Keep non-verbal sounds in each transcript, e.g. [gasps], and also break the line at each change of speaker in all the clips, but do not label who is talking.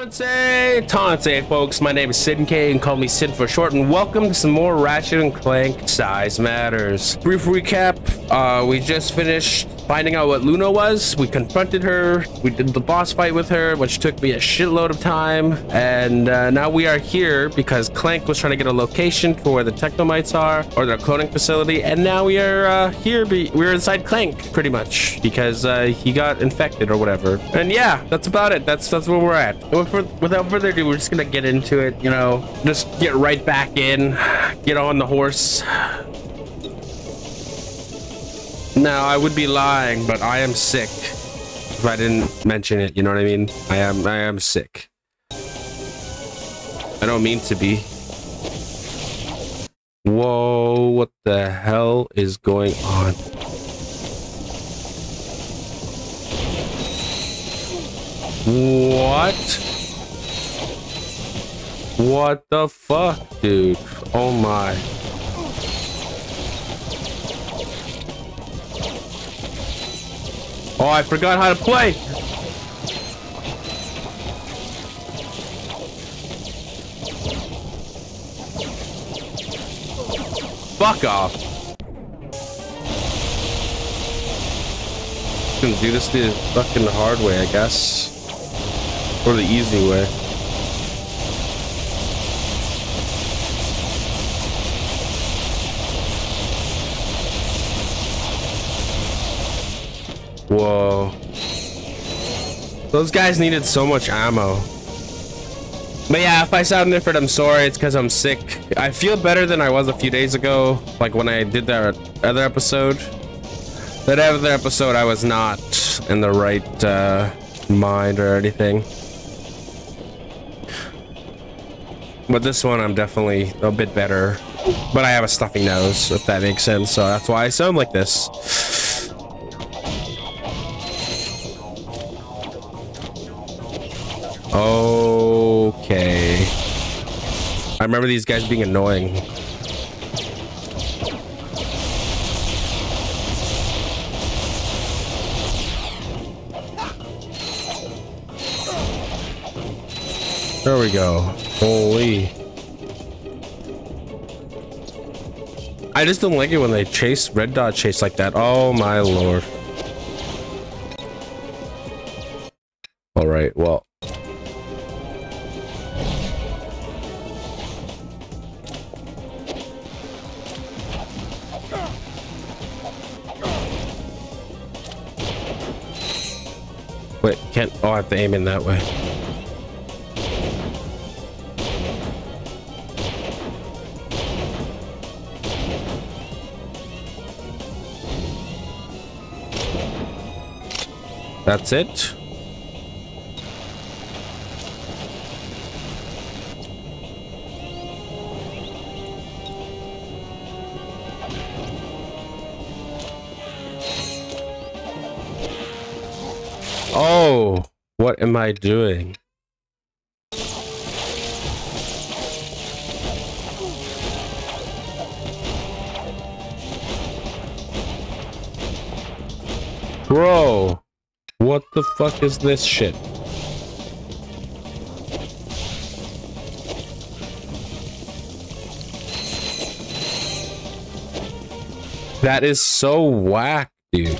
Tonse, Tonse, folks. My name is Sin Kay and call me Sin for short. And welcome to some more Ratchet and Clank Size Matters. Brief recap: uh, we just finished finding out what Luna was. We confronted her. We did the boss fight with her, which took me a shitload of time. And uh, now we are here because Clank was trying to get a location for where the Technomites are or their cloning facility. And now we are uh, here. We're inside Clank pretty much because uh, he got infected or whatever. And yeah, that's about it. That's that's where we're at. without further ado, we're just gonna get into it. You know, just get right back in, [sighs] get on the horse. Now, I would be lying, but I am sick. If I didn't mention it, you know what I mean? I am I am sick. I don't mean to be. Whoa, what the hell is going on? What? What the fuck, dude? Oh my. Oh, I forgot how to play. Fuck off. Gonna do this the fucking hard way, I guess. Or the easy way. Whoa. Those guys needed so much ammo. But yeah, if I sound different, I'm sorry. It's because I'm sick. I feel better than I was a few days ago, like when I did that other episode. That other episode, I was not in the right uh, mind or anything. But this one, I'm definitely a bit better. But I have a stuffy nose, if that makes sense. So that's why I sound like this. Okay. I remember these guys being annoying. There we go. Holy. I just don't like it when they chase red dot chase like that. Oh my lord. Can't, oh, I have to aim in that way. That's it. Oh, what am I doing? Bro, what the fuck is this shit? That is so whack, dude.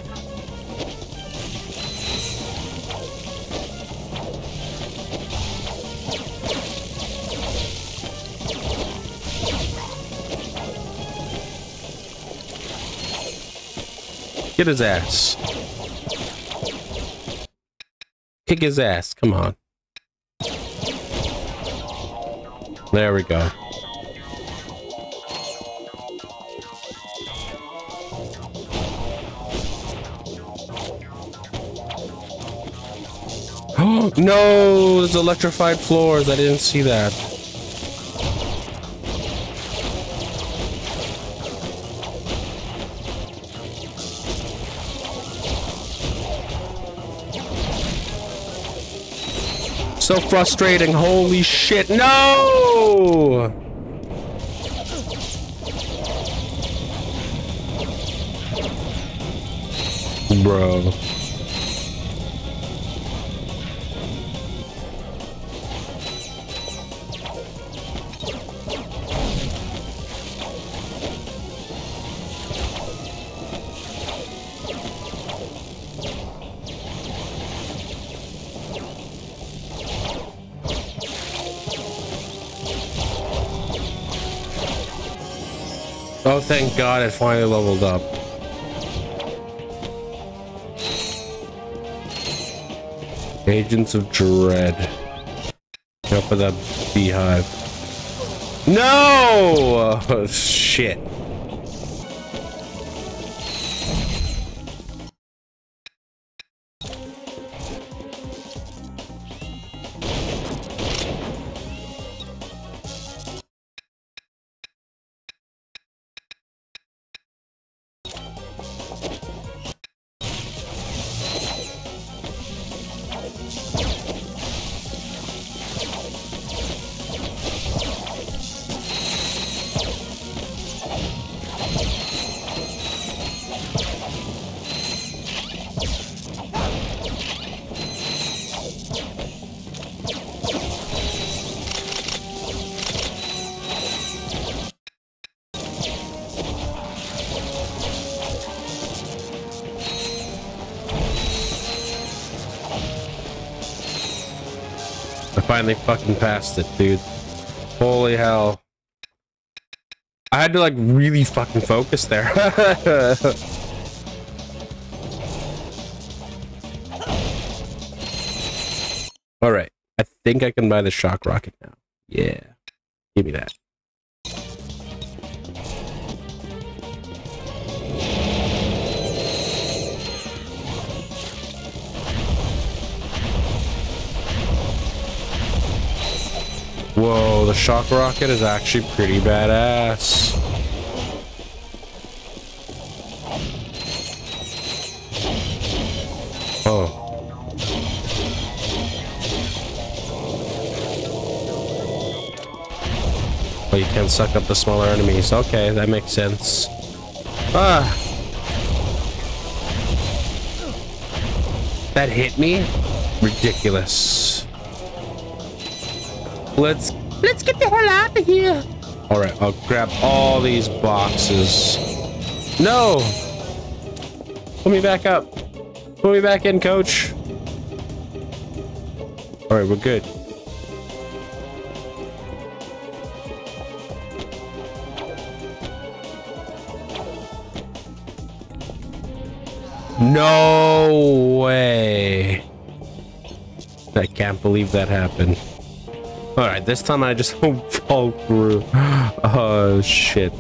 Get his ass. Kick his ass. Come on. There we go. Oh [gasps] no, there's electrified floors. I didn't see that. So frustrating. Holy shit. No! Bro. Oh, thank God it finally leveled up. Agents of Dread. Go for the beehive. No! Oh, [laughs] shit. Finally fucking passed it, dude. Holy hell. I had to like really fucking focus there. [laughs] All right. I think I can buy the shock rocket now. Yeah. Give me that. Whoa, the shock rocket is actually pretty badass. Oh. Oh, you can suck up the smaller enemies. Okay, that makes sense. Ah. That hit me? Ridiculous. Let's let's get the hell out of here. All right, I'll grab all these boxes. No. Put me back up. Put me back in, coach. All right, we're good. No way. I can't believe that happened. Alright, this time I just [laughs] won't fall through. [gasps] Oh, shit.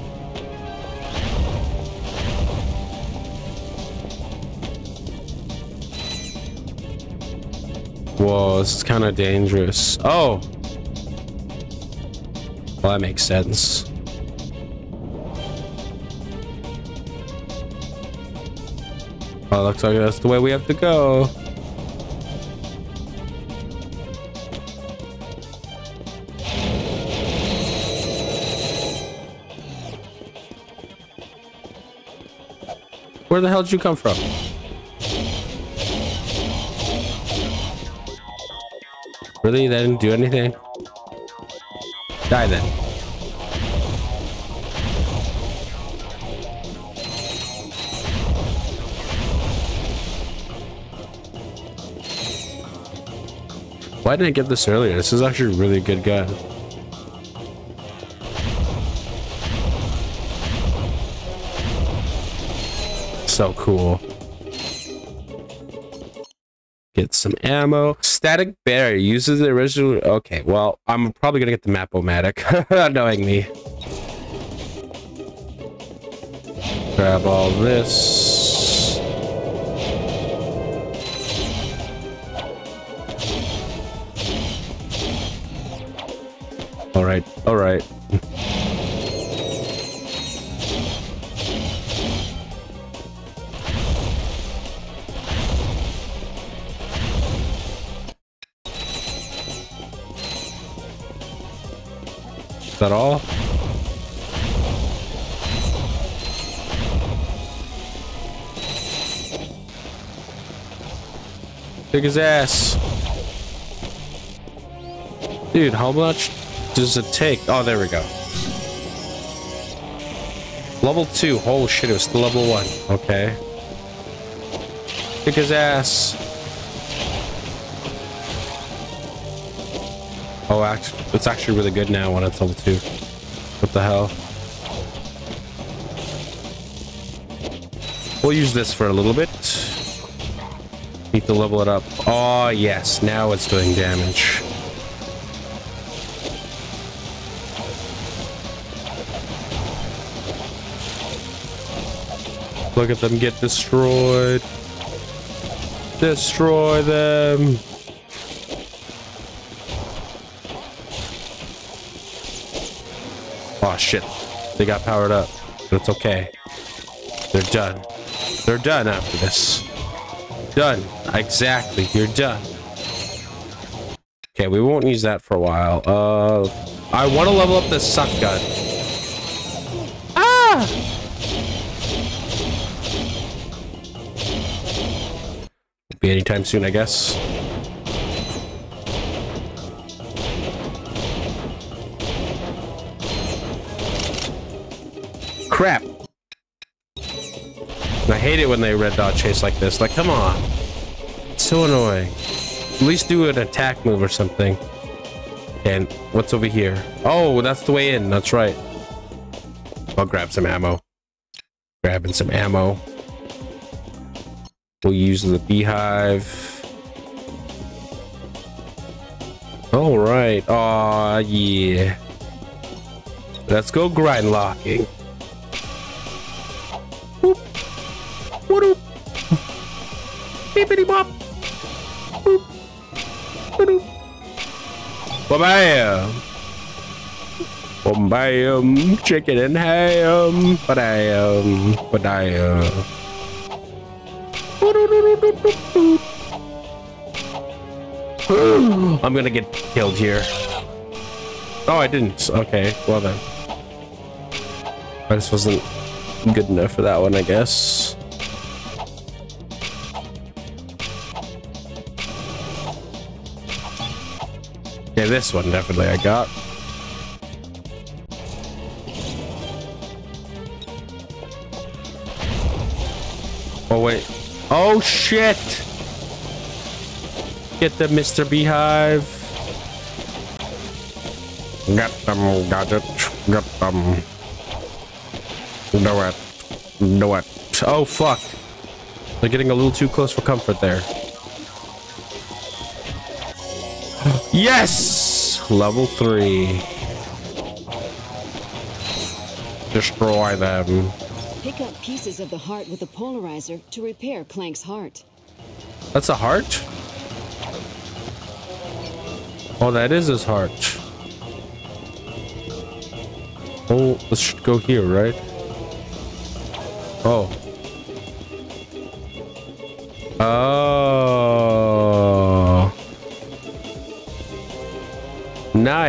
Whoa, this is kind of dangerous. Oh! Well, that makes sense. Oh, looks like that's the way we have to go. Where the hell did you come from? Really? That didn't do anything? Die then. Why didn't I get this earlier? This is actually a really good gun. So cool. Get some ammo. Static Barrier uses the original... Okay, well, I'm probably gonna get the Map-O-Matic, [laughs] knowing me. Grab all this. Alright, All right, that all? Take his ass. Dude, how much does it take? Oh, there we go. Level 2. Holy shit, it was level 1. Okay. Kick his ass. Oh, actually, it's actually really good now when it's level 2. What the hell? We'll use this for a little bit. Need to level it up. Oh, yes. Now it's doing damage. Look at them get destroyed. Destroy them. Oh, shit. They got powered up. But it's okay. They're done. They're done after this. Done. Exactly. You're done. Okay, we won't use that for a while. Uh, I want to level up the suck gun. Ah! Be anytime soon, I guess. Crap. I hate it when they red dot chase like this. Like, come on. It's so annoying. At least do an attack move or something. And what's over here? Oh, that's the way in. That's right. I'll grab some ammo. Grabbing some ammo. We'll use the beehive. All right. Aw, yeah. Let's go grind locking. Whoop. Beepity bop. Boop. Boop. Bam. Bam bam. Chicken and ham. Badam. Badam. I'm gonna get killed here. Oh, I didn't. Okay, well then. I just wasn't good enough for that one, I guess. Okay, this one definitely I got. Oh, wait. Oh, shit! Get the Mr. Beehive. Got them, got it, got them. Do it. Do it. Oh, fuck. They're getting a little too close for comfort there. Yes! Level 3. Destroy them.
Pick up pieces of the heart with the polarizer to repair Clank's heart.
That's a heart? Oh, that is his heart. Oh, this should go here, right? Oh. Oh.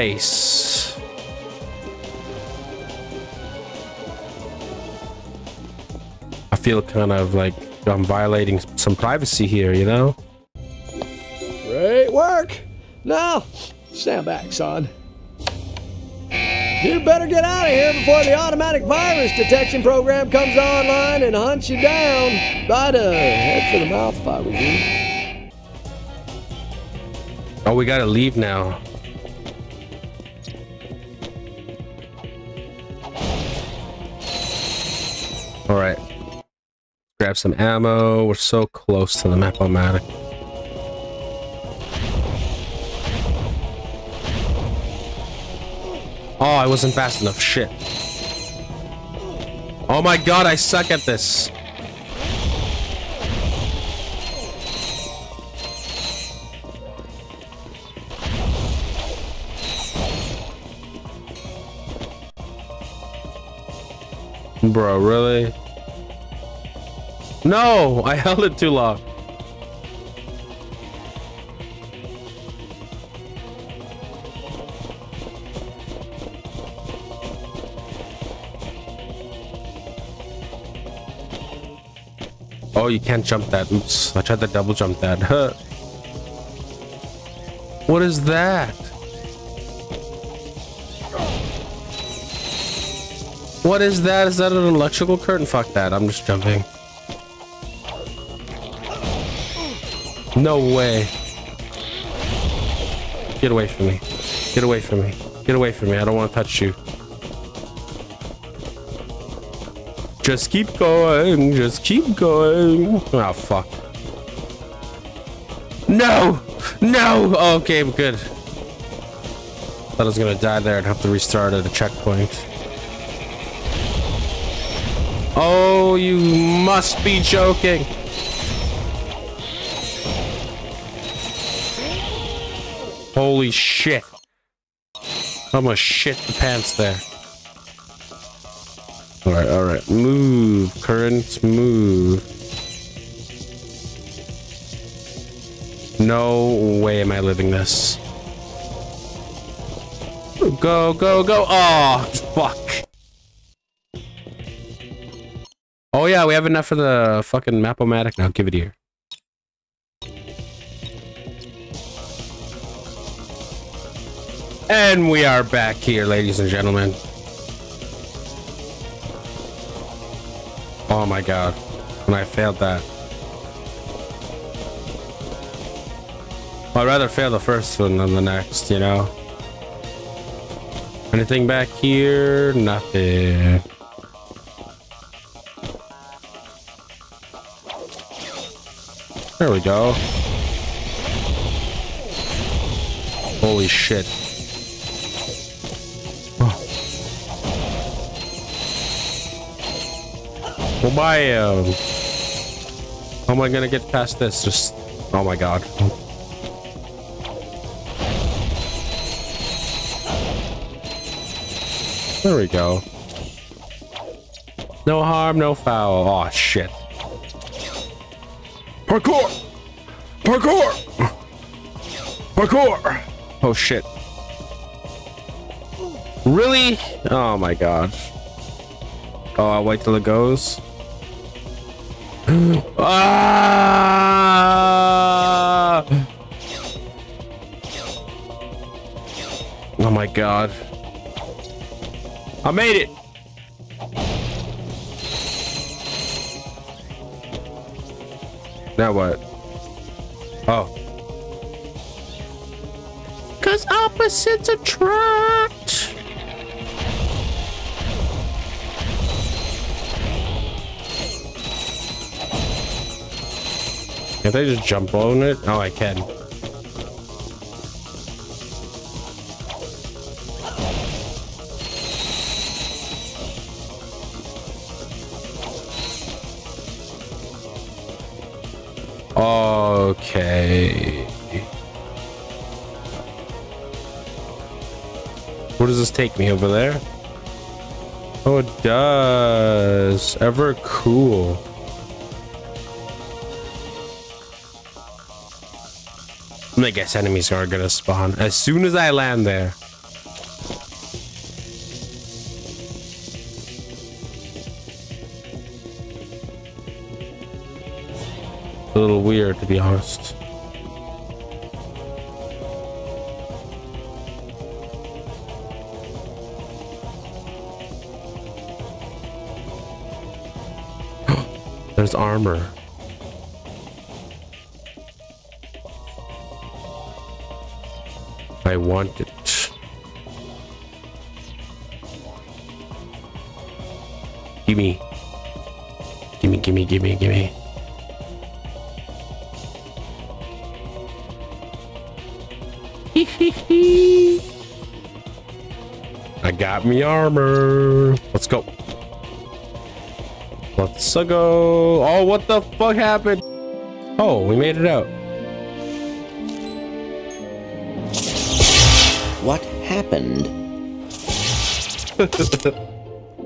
Nice. I feel kind of like I'm violating some privacy here, you know?
Great work. Now, stand back, son. You better get out of here before the automatic virus detection program comes online and hunts you down. I'd uh, head for the mouth if I was you.
Oh, we gotta leave now. Grab some ammo. We're so close to the map-o-matic. Oh, I wasn't fast enough. Shit. Oh my god, I suck at this. Bro, really? No, I held it too long. Oh, you can't jump that. Oops, I tried to double jump that. Huh. [laughs] What is that? What is that? Is that an electrical curtain? Fuck that. I'm just jumping. No way. Get away from me. Get away from me. Get away from me. I don't want to touch you. Just keep going. Just keep going. Oh, fuck. No! No! Oh, okay, good. Thought I was gonna die there and have to restart at a checkpoint. Oh, you must be joking. Holy shit. I'm gonna shit the pants there. Alright, alright. Move. Current, move. No way am I living this. Go, go, go. Oh, fuck. Oh, yeah, we have enough for the fucking map-o-matic now. Give it here. And we are back here, ladies and gentlemen. Oh my god. And I failed that. I'd rather fail the first one than the next, you know? Anything back here? Nothing. There we go. Holy shit. Well, my, um, how am I gonna get past this? Just, oh my god. There we go. No harm, no foul. Oh, shit. Parkour! Parkour! Parkour! Oh, shit. Really? Oh my god. Oh, I'll wait till it goes. Ah! Oh my god. I made it. Now what? Oh. Cause opposites attract. Can't I just jump on it? Oh, I can. Okay. Where does this take me over there? Oh, it does. Ever cool. I guess enemies are gonna spawn as soon as I land there. A little weird, to be honest. [gasps] There's armor. I want it. Gimme. Gimme, gimme, gimme, gimme. [laughs] I got me armor. Let's go. Let's go. Oh, what the fuck happened? Oh, we made it out.
Happened? [laughs]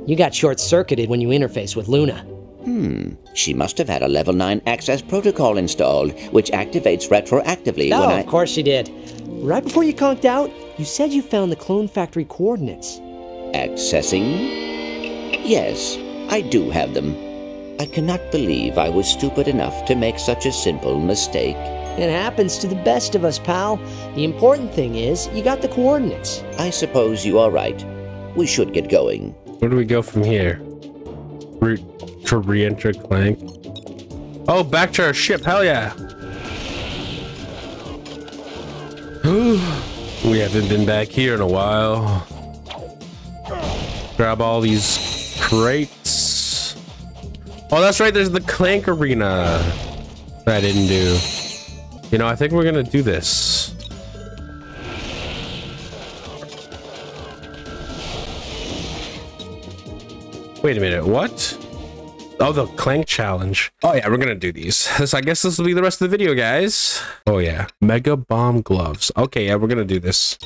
You got short circuited when you interface with Luna. Hmm.
She must have had a level 9 access protocol installed, which activates retroactively
Oh,
when I.
of course she did. Right before you conked out, you said you found the clone factory coordinates.
Accessing? Yes, I do have them. I cannot believe I was stupid enough to make such a simple mistake.
It happens to the best of us, pal. The important thing is, you got the coordinates.
I suppose you are right. We should get going.
Where do we go from here? Route to re-enter Clank. Oh, back to our ship. Hell yeah. [sighs] we haven't been back here in a while. Grab all these crates. Oh, that's right. There's the Clank Arena that I didn't do. You know, I think we're gonna do this. Wait a minute, what? Oh, the Clank Challenge. Oh yeah, we're gonna do these. [laughs] So I guess this will be the rest of the video, guys. Oh yeah, Mega Bomb Gloves. Okay, yeah, we're gonna do this.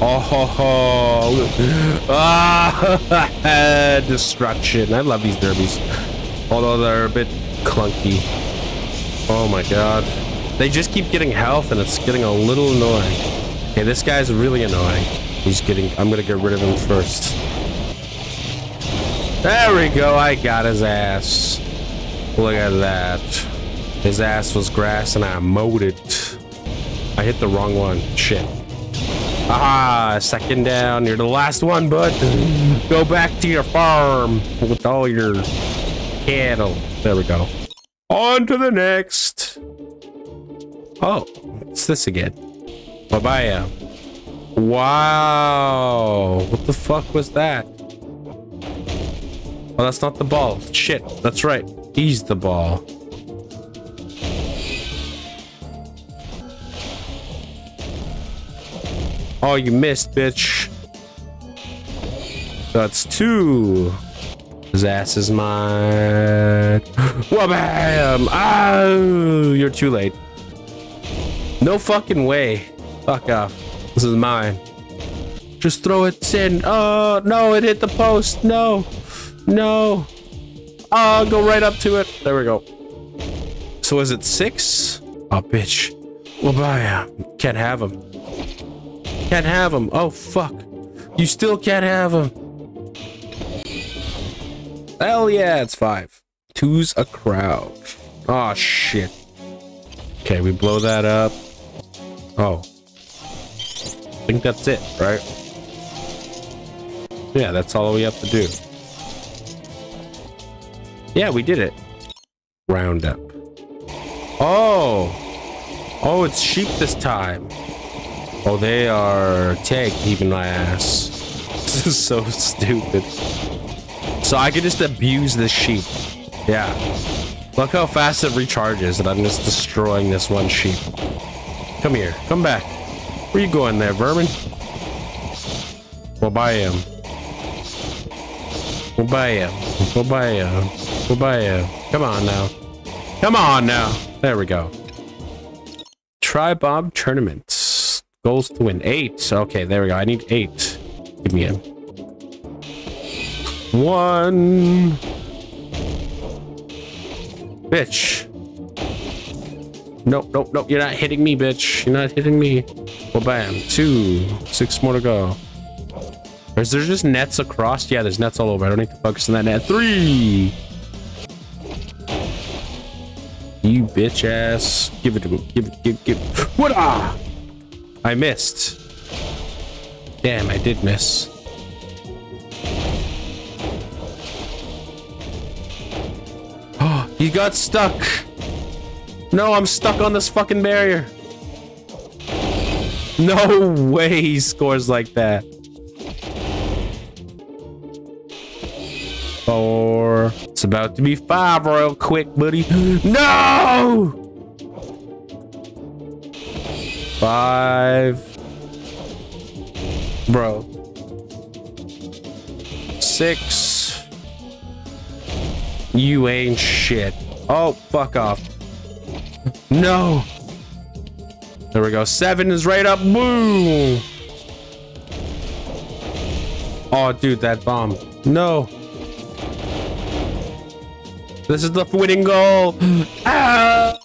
Oh, ho, [laughs] ho. ah, [laughs] destruction. I love these derbies, although they're a bit clunky. Oh my god. They just keep getting health and it's getting a little annoying. Okay, this guy's really annoying. He's getting, I'm gonna get rid of him first. There we go, I got his ass. Look at that. His ass was grass and I mowed it. I hit the wrong one, shit. Ah, second down. You're the last one, bud. Go back to your farm with all your cattle. There we go. On to the next. Oh, it's this again. Bye-bye. Wow. What the fuck was that? Oh, that's not the ball. Shit, that's right. He's the ball. Oh, you missed, bitch. That's two. His ass is mine. [laughs] Wabam! Oh, you're too late. No fucking way. Fuck off. This is mine. Just throw it in. Oh, no, it hit the post. No. No. Oh, go right up to it. There we go. So is it six? Oh, bitch. Wabaya. Can't have him. Can't have him. Oh, fuck. You still can't have him. Hell yeah, it's five. Two's a crowd. Oh, shit. Okay, we blow that up. Oh. I think that's it, right? Yeah, that's all we have to do. Yeah, we did it. Roundup. Oh! Oh, it's sheep this time. Oh, they are tag keeping my ass. [laughs] This is so stupid. So I can just abuse this sheep. Yeah. Look how fast it recharges and I'm just destroying this one sheep. Come here. Come back. Where you going there, vermin? We'll buy him. We'll buy him. We'll buy him. We'll buy him. Come on now. Come on now. There we go. Try Bob tournaments. Goals to win. Eight. Okay, there we go. I need eight. Give me him. One. Bitch. Nope, nope, nope. You're not hitting me, bitch. You're not hitting me. Well, bam. Two. Six more to go. Is there just nets across? Yeah, there's nets all over. I don't need to focus on that net. Three. You bitch ass. Give it to me. Give it, give, give. What? Ah! I missed. Damn, I did miss. He got stuck. No, I'm stuck on this fucking barrier. No [laughs] way he scores like that. Four. It's about to be five real quick, buddy. [gasps] No! Five. Bro. Six. You ain't shit. Oh, fuck off. No. There we go. Seven is right up. Boom. Oh, dude, that bomb. No. This is the winning goal. [gasps] Ah!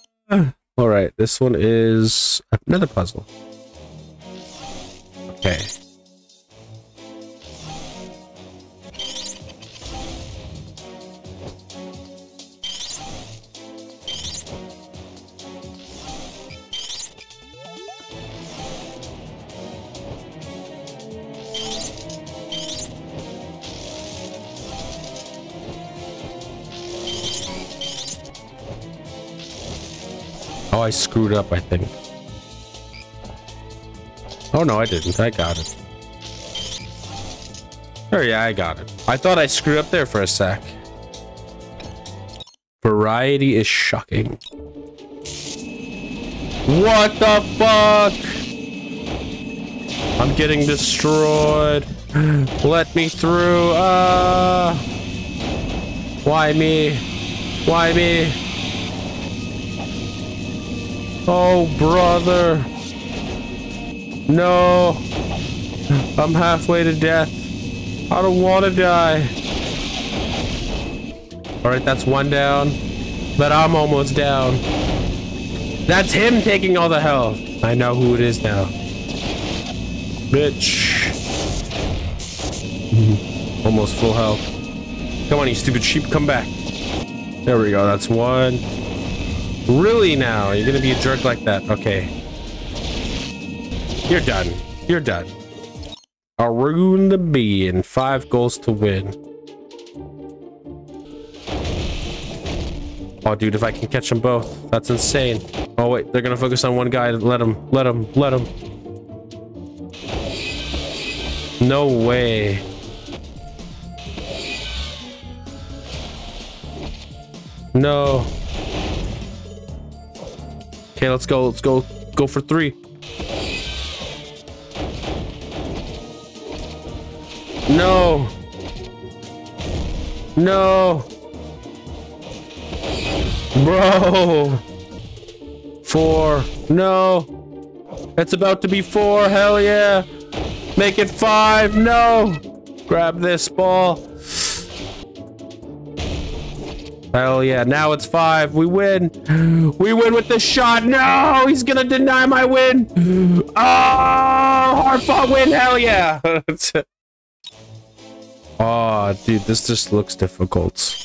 All right, this one is another puzzle. Okay. I screwed up, I think. Oh, no, I didn't. I got it. Oh yeah, I got it. I thought I screwed up there for a sec. Variety is shocking. What the fuck? I'm getting destroyed. [gasps] Let me through. Uh, why me? Why me? Oh, brother. No. I'm halfway to death. I don't want to die. All right, that's one down. But I'm almost down. That's him taking all the health. I know who it is now. Bitch. almost full health. Come on, you stupid sheep, come back. There we go, that's one. Really now? You're gonna be a jerk like that? Okay. You're done. You're done. Arun the Bee and five goals to win. Oh, dude, if I can catch them both, that's insane. Oh, wait, they're gonna focus on one guy. Let him, let him, let him. No way. No. Okay, let's go. Let's go. Go for three. No. No. Bro. Four. No. It's about to be four. Hell yeah. Make it five. No. Grab this ball. Hell yeah. Now it's five. We win. We win with the shot. No, he's to deny my win. Oh, hard fought win. Hell yeah. [laughs] oh, dude, this just looks difficult.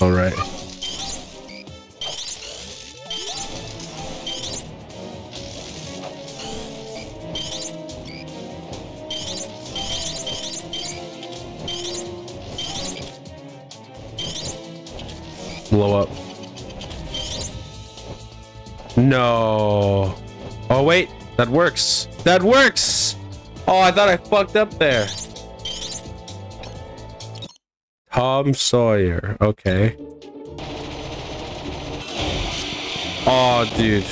All right. That works. That works! Oh, I thought I fucked up there. Tom Sawyer. Okay. Oh, dude.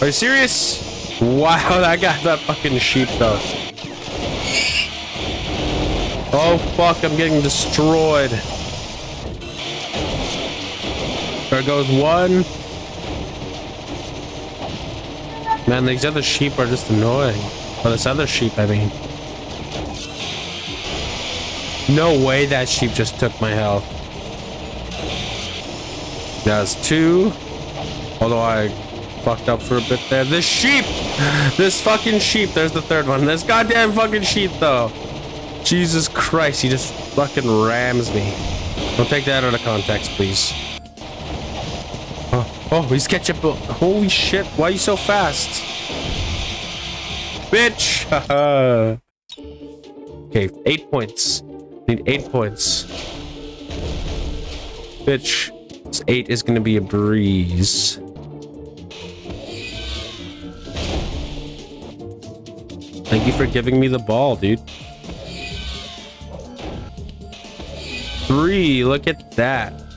Are you serious? Wow, [laughs] that got that fucking sheep, though. Oh, fuck. I'm getting destroyed. There goes one. Man, these other sheep are just annoying. Or this other sheep, I mean. No way that sheep just took my health. That's two. Although I fucked up for a bit there. This sheep! This fucking sheep. There's the third one. This goddamn fucking sheep, though. Jesus Christ, he just fucking rams me. Don't take that out of context, please. Oh, he's catching up. Holy shit. Why are you so fast? Bitch. [laughs] okay, eight points. Need eight points. Bitch. This eight is to be a breeze. Thank you for giving me the ball, dude. Three. Look at that.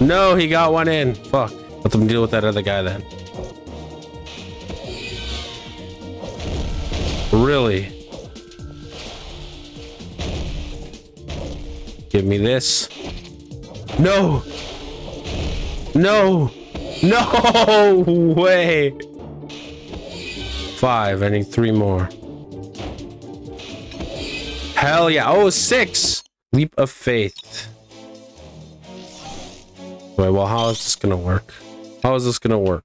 No, he got one in. Fuck. Let them deal with that other guy then. Really? Give me this. No! No! No [laughs] way! Five. I need three more. Hell yeah. Oh, six! Leap of faith. Wait, well, how is this gonna work? How is this gonna work?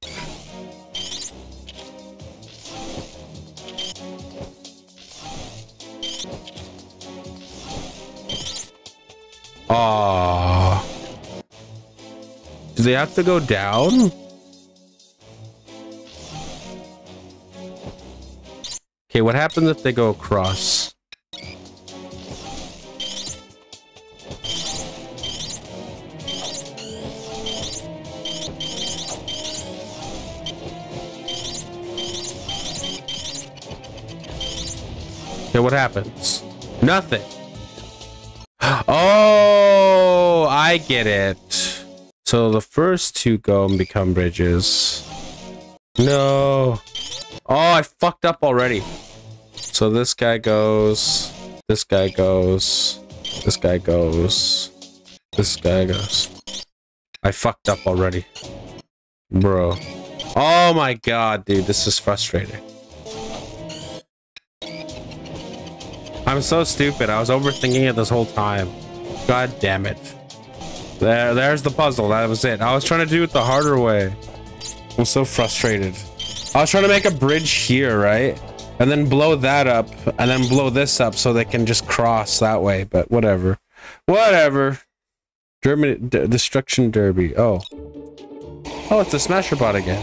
Ah. Do they have to go down? Okay, what happens if they go across? Okay, what happens? Nothing. Oh, I get it. So the first two go and become bridges. No. Oh, I fucked up already. So this guy goes. This guy goes. This guy goes. This guy goes. I fucked up already. Bro. Oh my god, dude. This is frustrating. I'm so stupid. I was overthinking it this whole time. God damn it. There, there's the puzzle. That was it. I was trying to do it the harder way. I'm so frustrated. I was trying to make a bridge here, right? And then blow that up, and then blow this up so they can just cross that way. But whatever. Whatever. Germany D Destruction Derby. Oh. Oh, it's the Smasher Bot again.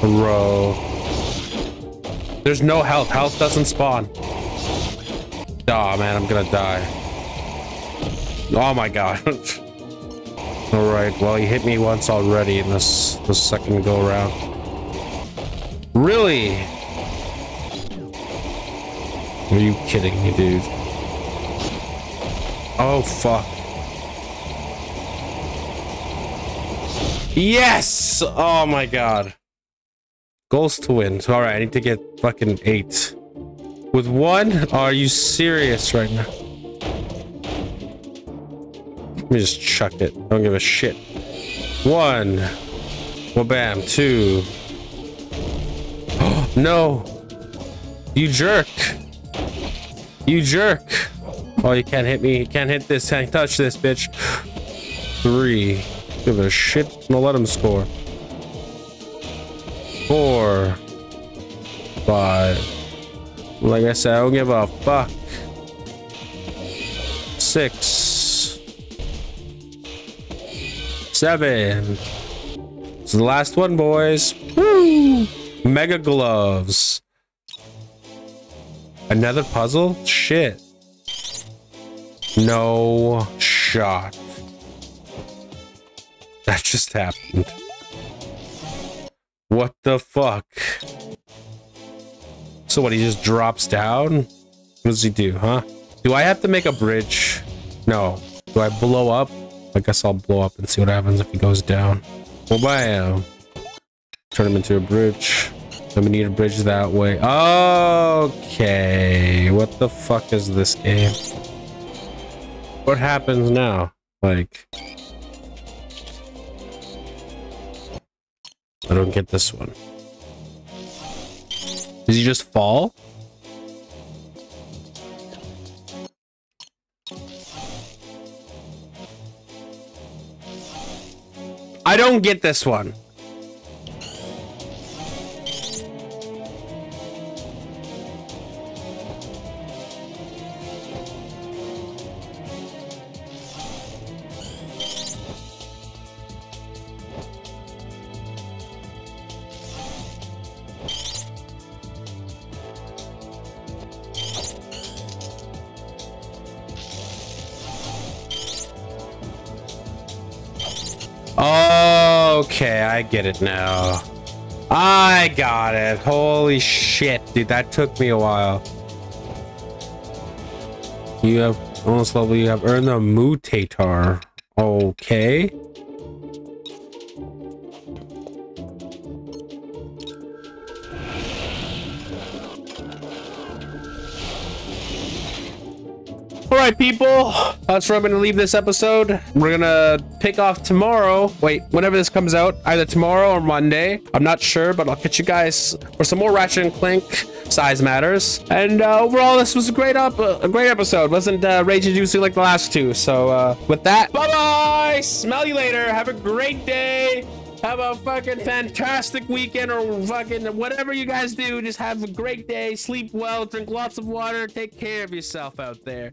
Bro. There's no health. Health doesn't spawn. Oh man, I'm gonna die. Oh my god. [laughs] All right. Well, he hit me once already in this the second go around. Really? Are you kidding me, dude? Oh fuck. Yes! Oh my god. Goals to win. So, all right, I need to get fucking eight. With one? Are you serious right now? Let me just chuck it. I don't give a shit. One. Well, bam. Two. [gasps] no. You jerk. You jerk. Oh, you can't hit me. You can't hit this. Can't touch this, bitch. [gasps] Three. Give a shit. No, let him score. Four. Five. Like I said, I don't give a fuck. Six. Seven. It's the last one, boys. Woo! Mega gloves. Another puzzle? Shit. No shot. That just happened. What the fuck? So what, he just drops down? What does he do, huh? Do I have to make a bridge? No. Do I blow up? I guess I'll blow up and see what happens if he goes down. Well, bam. Um, turn him into a bridge. Then we need a bridge that way. Okay. What the fuck is this game? What happens now? Like... I don't get this one. Does he just fall? I don't get this one. Okay, I get it now. I got it. Holy shit, dude. That took me a while. You have almost level. You have earned the mutator. Okay. Right, people. That's where I'm going to leave this episode. We're going to pick off tomorrow. Wait, whenever this comes out, either tomorrow or Monday. I'm not sure, but I'll catch you guys for some more Ratchet and Clank size matters. And uh, overall, this was a great up, a great episode. Wasn't uh, rage-inducing like the last two. So uh, with that, bye-bye. Smell you later. Have a great day. Have a fucking fantastic weekend or fucking whatever you guys do. Just have a great day. Sleep well. Drink lots of water. Take care of yourself out there.